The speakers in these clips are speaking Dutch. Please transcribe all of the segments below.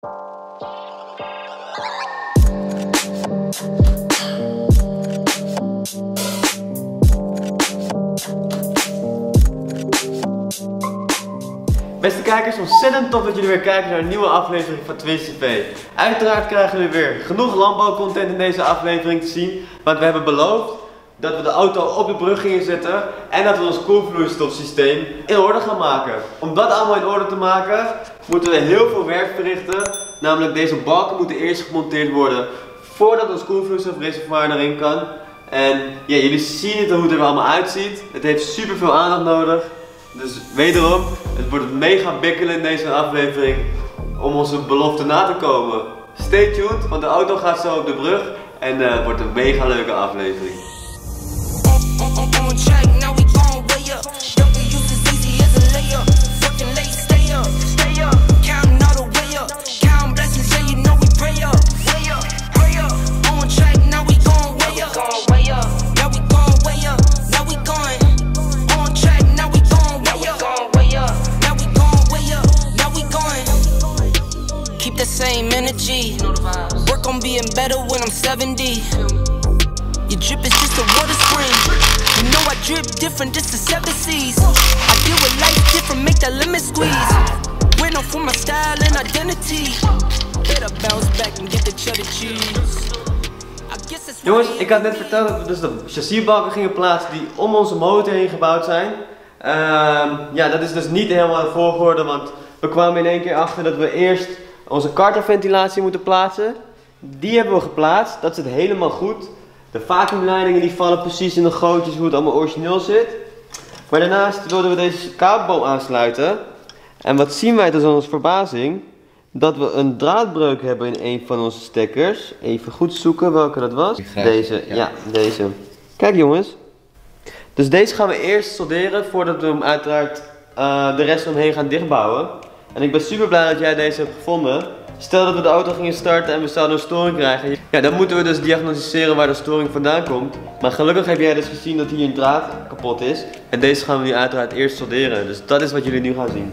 Beste kijkers, ontzettend tof dat jullie weer kijken naar een nieuwe aflevering van Twitch TV. Uiteraard krijgen jullie weer genoeg landbouwcontent in deze aflevering te zien. Want we hebben beloofd dat we de auto op de brug gingen zetten en dat we ons koelvloeistofsysteem in orde gaan maken. Om dat allemaal in orde te maken, moeten we heel veel werk verrichten. Namelijk deze balken moeten eerst gemonteerd worden voordat ons koelvloeistofreservoir erin kan. En ja, jullie zien het hoe het er allemaal uitziet. Het heeft super veel aandacht nodig. Dus wederom, het wordt mega bikkelen in deze aflevering om onze belofte na te komen. Stay tuned, want de auto gaat zo op de brug en eh, het wordt een mega leuke aflevering. 70. Your drip is just a water spring. You know I drip different, this the seven seas. I deal with life different, make that limit squeeze. Went off for my style and identity. Better bounce back and get the cheddar cheese. Jongens, ik had net verteld dat we dus de chassisbalken gingen plaatsen die om onze motor heen gebouwd zijn. Ehm, ja, dat is dus niet helemaal de volgorde, want we kwamen in één keer achter dat we eerst onze karterventilatie moeten plaatsen. Die hebben we geplaatst, dat zit helemaal goed. De vacuümleidingen die vallen precies in de gootjes hoe het allemaal origineel zit. Maar daarnaast wilden we deze kabelboom aansluiten. En wat zien wij dus aan onze verbazing? Dat we een draadbreuk hebben in een van onze stekkers. Even goed zoeken welke dat was. Deze, ja. ja. deze. Kijk jongens. Dus deze gaan we eerst solderen voordat we hem uiteraard eh, de rest omheen gaan dichtbouwen. En ik ben super blij dat jij deze hebt gevonden. Stel dat we de auto gingen starten en we zouden een storing krijgen. Ja, dan moeten we dus diagnosticeren waar de storing vandaan komt. Maar gelukkig heb jij dus gezien dat hier een draad kapot is. En deze gaan we nu uiteraard eerst solderen. Dus dat is wat jullie nu gaan zien.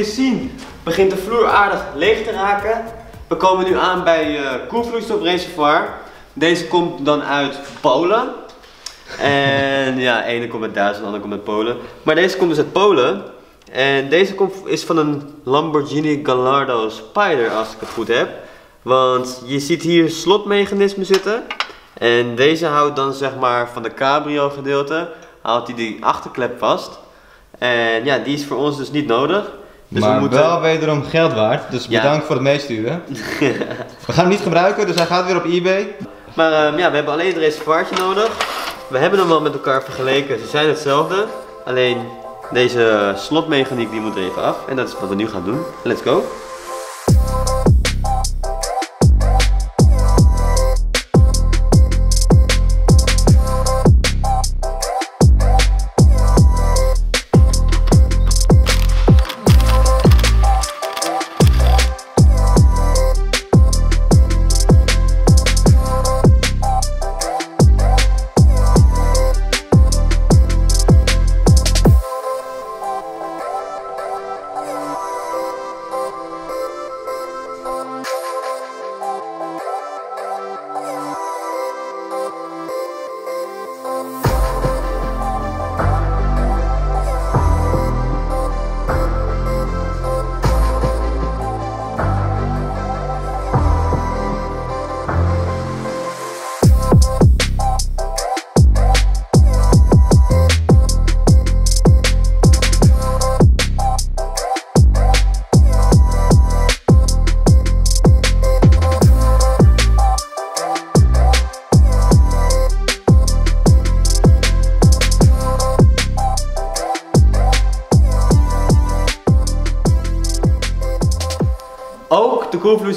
Jullie zien begint de vloer aardig leeg te raken. We komen nu aan bij eh koelvloeistofreservoir. Deze komt dan uit Polen. En ja, ene komt uit Duitsland, de andere komt uit Polen. Maar deze komt dus uit Polen. En deze komt, is van een Lamborghini Gallardo Spider, als ik het goed heb. Want je ziet hier slotmechanismen zitten. En deze houdt dan zeg maar van de cabrio gedeelte, houdt hij die achterklep vast. En ja, die is voor ons dus niet nodig. Dus maar we moeten... wel wederom geld waard, dus Ja. bedankt voor het meesturen. we gaan hem niet gebruiken, dus hij gaat weer op eBay. Maar ehm, ja, we hebben alleen het reservoirtje nodig. We hebben hem al met elkaar vergeleken. Ze zijn hetzelfde. Alleen deze slotmechaniek die moet er even af. En dat is wat we nu gaan doen. Let's go.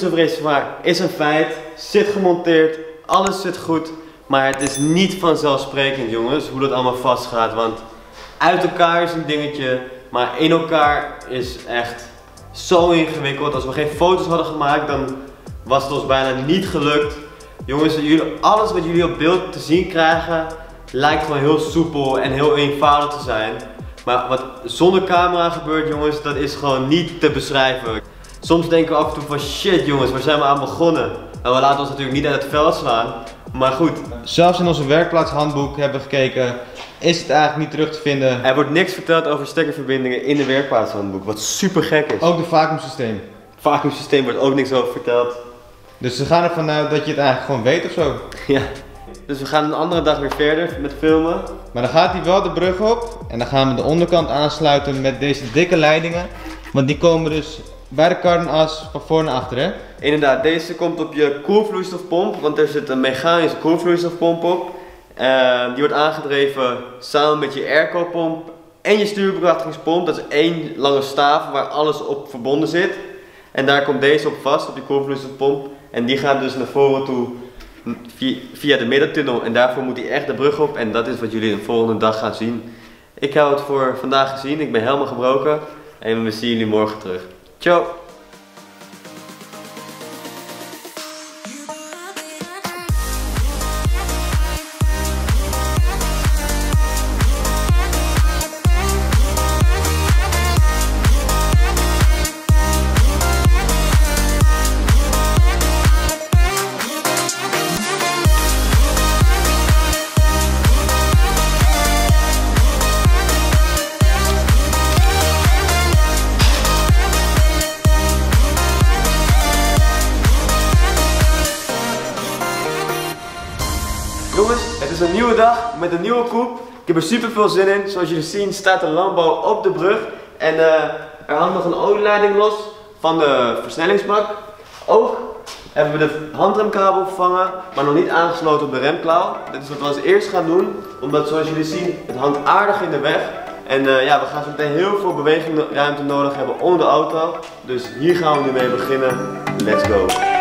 Koelvloeistofreservoir is een feit, zit gemonteerd, alles zit goed. Maar het is niet vanzelfsprekend jongens, hoe dat allemaal vastgaat. Want uit elkaar is een dingetje, maar in elkaar is echt zo ingewikkeld. Als we geen foto's hadden gemaakt, dan was het ons bijna niet gelukt. Jongens, alles wat jullie op beeld te zien krijgen, lijkt gewoon heel soepel en heel eenvoudig te zijn. Maar wat zonder camera gebeurt, jongens, dat is gewoon niet te beschrijven. Soms denken we af en toe van shit jongens, waar zijn we aan begonnen? En we laten ons natuurlijk niet uit het veld slaan. Maar goed, Zelfs in onze werkplaatshandboek hebben we gekeken, is het eigenlijk niet terug te vinden. er wordt niks verteld over stekkerverbindingen in de werkplaatshandboek, wat super gek is. Ook de vacuümsysteem. Vacuumsysteem wordt ook niks over verteld. Dus ze gaan ervan uit dat je het eigenlijk gewoon weet of zo. Ja. Dus we gaan een andere dag weer verder met filmen. Maar dan gaat hij wel de brug op en dan gaan we de onderkant aansluiten met deze dikke leidingen. Want die komen dus de kardenas van voor naar achter hè. Inderdaad, deze komt op je koelvloeistofpomp, want er zit een mechanische koelvloeistofpomp op. Eh, die wordt aangedreven samen met je airco-pomp en je stuurbekrachtigingspomp. Dat is één lange staaf waar alles op verbonden zit. En daar komt deze op vast, op je koelvloeistofpomp. En die gaat dus naar voren toe via, de middentunnel. En daarvoor moet hij echt de brug op. En dat is wat jullie de volgende dag gaan zien. Ik hou het voor vandaag gezien. Ik ben helemaal gebroken. En we zien jullie morgen terug. Ciao! Nieuwe dag met een nieuwe koep. Ik heb er super veel zin in. Zoals jullie zien staat de landbouw op de brug. En eh, er hangt nog een olieleiding los van de versnellingsbak. Ook hebben we de handremkabel vervangen, maar nog niet aangesloten op de remklauw. Dit is wat we als eerst gaan doen, omdat zoals jullie zien, het hangt aardig in de weg. En eh, ja, we gaan zo meteen heel veel bewegingruimte nodig hebben onder de auto. Dus hier gaan we nu mee beginnen. Let's go!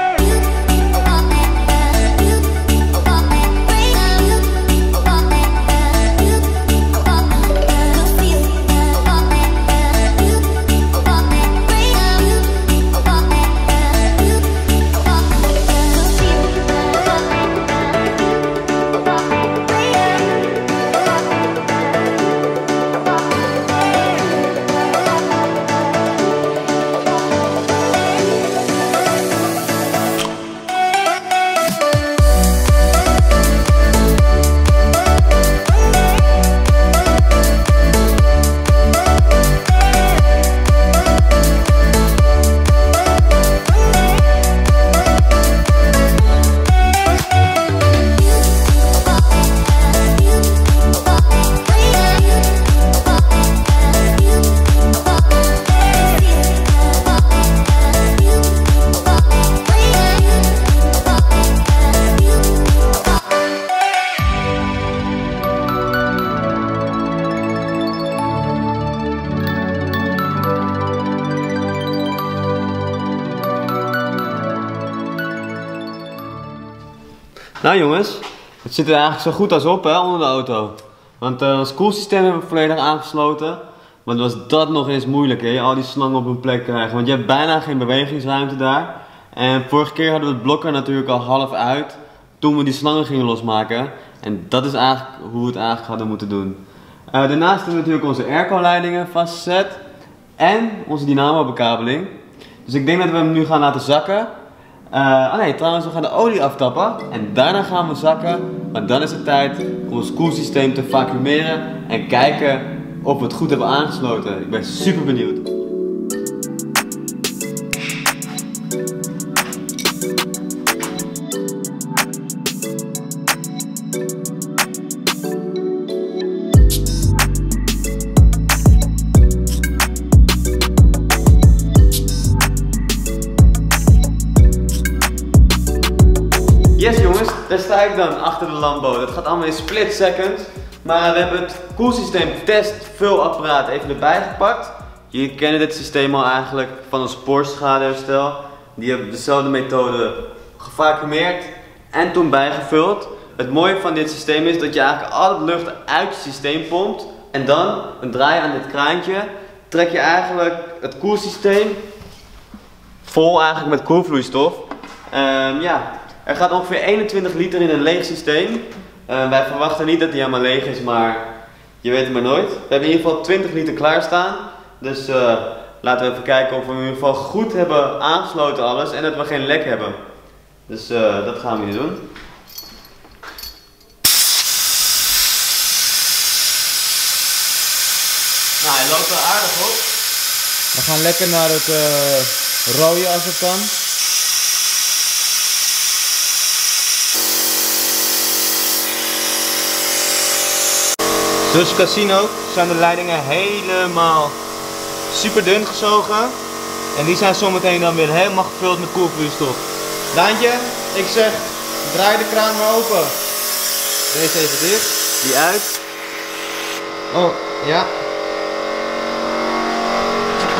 Nou jongens, het zit er eigenlijk zo goed als op hè, onder de auto. Want eh, ons koelsysteem hebben we volledig aangesloten. Dan was dat nog eens moeilijk hè, al die slangen op hun plek krijgen. Want je hebt bijna geen bewegingsruimte daar. En vorige keer hadden we het blok er natuurlijk al half uit. Toen we die slangen gingen losmaken. En dat is eigenlijk hoe we het eigenlijk hadden moeten doen. Eh, daarnaast hebben we natuurlijk onze airco-leidingen vastgezet. En onze dynamo-bekabeling. Dus ik denk dat we hem nu gaan laten zakken. Eh, oh nee, trouwens, we gaan de olie aftappen en daarna gaan we zakken. Maar dan is het tijd om ons koelsysteem te vacuümeren en kijken of we het goed hebben aangesloten. Ik ben super benieuwd. Dan achter de Lambo. Dat gaat allemaal in split seconds. Maar we hebben het koelsysteem test vulapparaat even erbij gepakt. Jullie kennen dit systeem al eigenlijk van ons Porsche. Die hebben dezelfde methode gevacumeerd en toen bijgevuld. Het mooie van dit systeem is dat je eigenlijk al het lucht uit je systeem pompt. En dan, een draai aan dit kraantje, trek je eigenlijk het koelsysteem vol eigenlijk met koelvloeistof. Ehm, ja, er gaat ongeveer 21 liter in een leeg systeem. Ehm, wij verwachten niet dat die helemaal leeg is, maar je weet het maar nooit. We hebben in ieder geval 20 liter klaarstaan. Dus eh, laten we even kijken of we in ieder geval goed hebben aangesloten alles en dat we geen lek hebben. Dus eh, dat gaan we nu doen. Nou, hij loopt wel aardig op. We gaan lekker naar het eh rode als het kan. Zien ook, zijn de leidingen helemaal super dun gezogen. En die zijn zometeen dan weer helemaal gevuld met koelvloeistof. Daantje, ik zeg, draai de kraan maar open. Deze even dicht. Die uit. Oh, ja.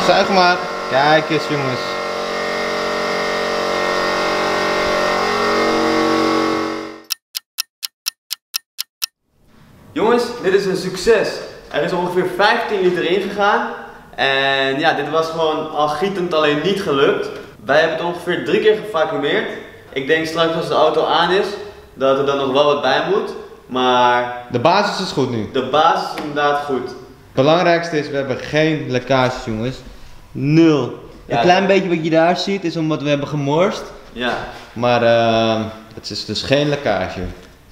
Zuig maar. Kijk eens jongens. Jongens, dit is een succes. Er is ongeveer 15 liter ingegaan. En ja, dit was gewoon al gietend alleen niet gelukt. Wij hebben het ongeveer drie keer gevacumeerd. Ik denk straks als de auto aan is, dat er dan nog wel wat bij moet. Maar De basis is goed nu. de basis is inderdaad goed. Het belangrijkste is, we hebben geen lekkages jongens. Nul. Ja. Een klein beetje wat je daar ziet is omdat we hebben gemorst. Ja, Maar ehm het is dus geen lekkage.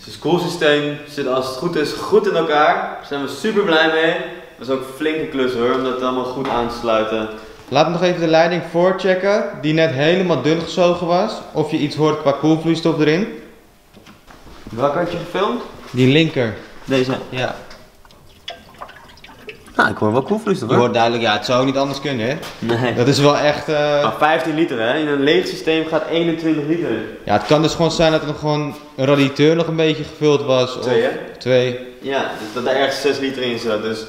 Dus het koelsysteem zit als het goed is goed in elkaar. Daar zijn we super blij mee. Dat is ook een flinke klus hoor, om dat allemaal goed aan te sluiten. Laten we nog even de leiding voorchecken, die net helemaal dun gezogen was. Of je iets hoort qua koelvloeistof erin. Welke had je gefilmd? Die linker. Deze. Ja. Nou, ik hoor wel koelvloeistof Je hoort duidelijk, ja, het zou niet anders kunnen hè. Nee. Dat is wel echt... eh, Maar 15 liter hè, in een leeg systeem gaat 21 liter. Ja, het kan dus gewoon zijn dat er nog gewoon een radiateur nog een beetje gevuld was. Twee, of hè? Twee. Ja, dus dat er ergens 6 liter in zat. Dus.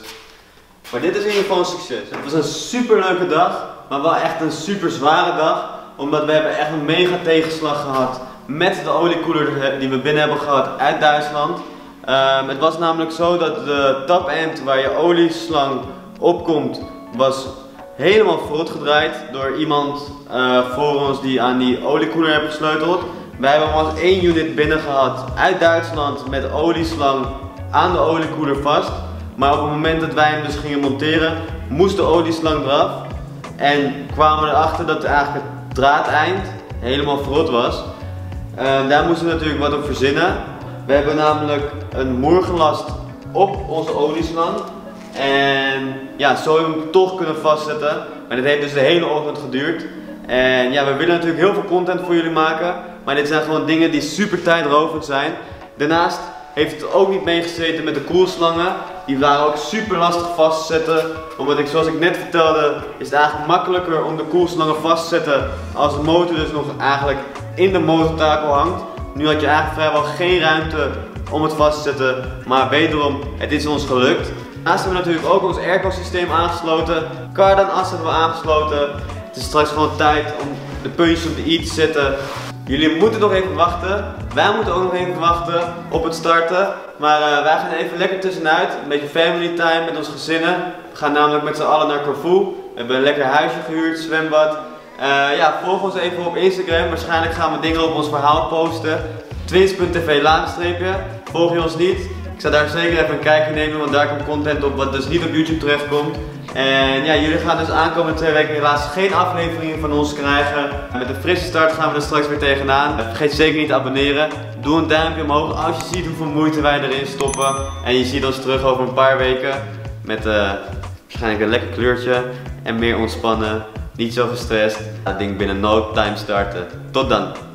Maar dit is in ieder geval een succes. Het was een super leuke dag, maar wel echt een super zware dag. Omdat we hebben echt een mega tegenslag gehad met de oliekoeler die we binnen hebben gehad uit Duitsland. Ehm, het was namelijk zo dat de tap-end waar je olieslang op komt, was helemaal verrot gedraaid door iemand eh, voor ons die aan die oliekoeler heeft gesleuteld. Wij hebben maar één unit binnen gehad uit Duitsland met olieslang aan de oliekoeler vast. Maar op het moment dat wij hem dus gingen monteren, moest de olieslang eraf. En kwamen erachter dat eigenlijk het draadeind helemaal verrot was. Eh, daar moesten we natuurlijk wat op verzinnen. We hebben namelijk een moer gelast op onze olieslang. En ja, zo hebben we hem toch kunnen vastzetten. Maar dit heeft dus de hele ochtend geduurd. En ja, we willen natuurlijk heel veel content voor jullie maken. Maar dit zijn gewoon dingen die super tijdrovend zijn. Daarnaast heeft het ook niet meegezeten met de koelslangen. Die waren ook super lastig vast te zetten. Omdat ik, zoals ik net vertelde, is het eigenlijk makkelijker om de koelslangen vast te zetten. Als de motor dus nog eigenlijk in de motortakel hangt. Nu had je eigenlijk vrijwel geen ruimte om het vast te zetten. Maar wederom, het is ons gelukt. Daarnaast hebben we natuurlijk ook ons airco systeem aangesloten. Cardan as hebben we aangesloten. Het is straks gewoon tijd om de puntjes op de i te zetten. Jullie moeten nog even wachten. Wij moeten ook nog even wachten op het starten. Maar eh, wij gaan even lekker tussenuit. Een beetje family time met ons gezinnen. We gaan namelijk met z'n allen naar Corfu. We hebben een lekker huisje gehuurd, zwembad. Eh, ja, volg ons even op Instagram. Waarschijnlijk gaan we dingen op ons verhaal posten. Twins.tv laagstreepje. Volg je ons niet? Ik zou daar zeker even een kijkje nemen, want daar komt content op wat dus niet op YouTube terechtkomt. En ja, jullie gaan dus aankomende twee weken helaas geen afleveringen van ons krijgen. Met een frisse start gaan we er straks weer tegenaan. Vergeet zeker niet te abonneren. Doe een duimpje omhoog als je ziet hoeveel moeite wij erin stoppen. En je ziet ons terug over een paar weken met eh, waarschijnlijk een lekker kleurtje en meer ontspannen. Niet zo gestrest. Dat ding binnen no time starten. Tot dan.